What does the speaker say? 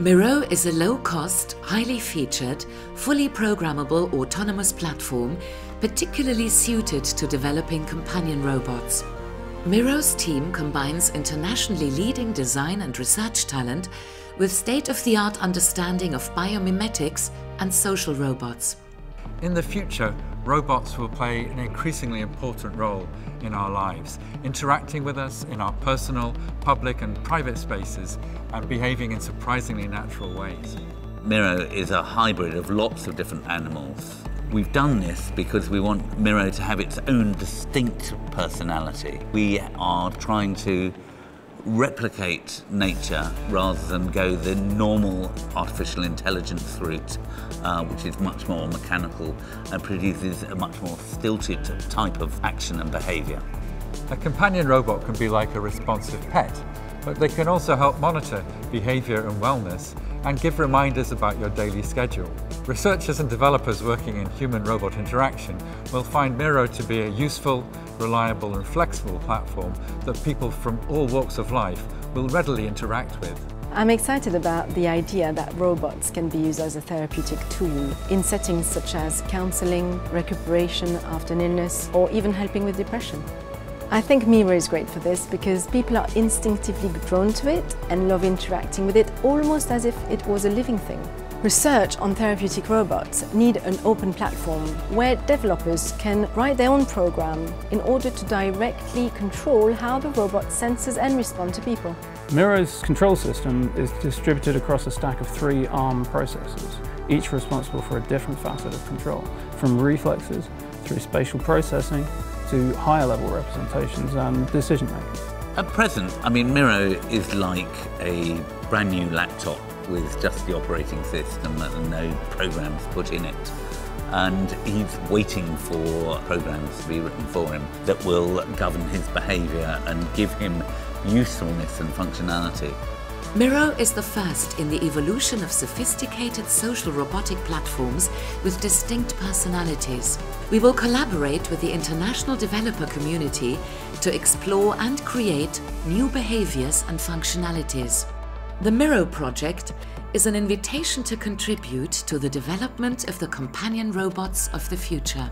Miro is a low-cost, highly featured, fully programmable autonomous platform particularly suited to developing companion robots. Miro's team combines internationally leading design and research talent with state-of-the-art understanding of biomimetics and social robots. In the future, robots will play an increasingly important role in our lives, interacting with us in our personal, public and private spaces and behaving in surprisingly natural ways. Miro is a hybrid of lots of different animals. We've done this because we want Miro to have its own distinct personality. We are trying to replicate nature rather than go the normal artificial intelligence route, uh, which is much more mechanical and produces a much more stilted type of action and behaviour. A companion robot can be like a responsive pet, but they can also help monitor behaviour and wellness and give reminders about your daily schedule. Researchers and developers working in human-robot interaction will find Miro to be a useful, reliable and flexible platform that people from all walks of life will readily interact with. I'm excited about the idea that robots can be used as a therapeutic tool in settings such as counselling, recuperation after an illness or even helping with depression. I think Miro is great for this because people are instinctively drawn to it and love interacting with it almost as if it was a living thing. Research on therapeutic robots need an open platform where developers can write their own program in order to directly control how the robot senses and responds to people. Miro's control system is distributed across a stack of three ARM processors, each responsible for a different facet of control, from reflexes through spatial processing to higher level representations and decision making. At present, I mean, Miro is like a brand new laptop with just the operating system and no programs put in it. And he's waiting for programs to be written for him that will govern his behaviour and give him usefulness and functionality. Miro is the first in the evolution of sophisticated social robotic platforms with distinct personalities. We will collaborate with the international developer community to explore and create new behaviors and functionalities. The Miro project is an invitation to contribute to the development of the companion robots of the future.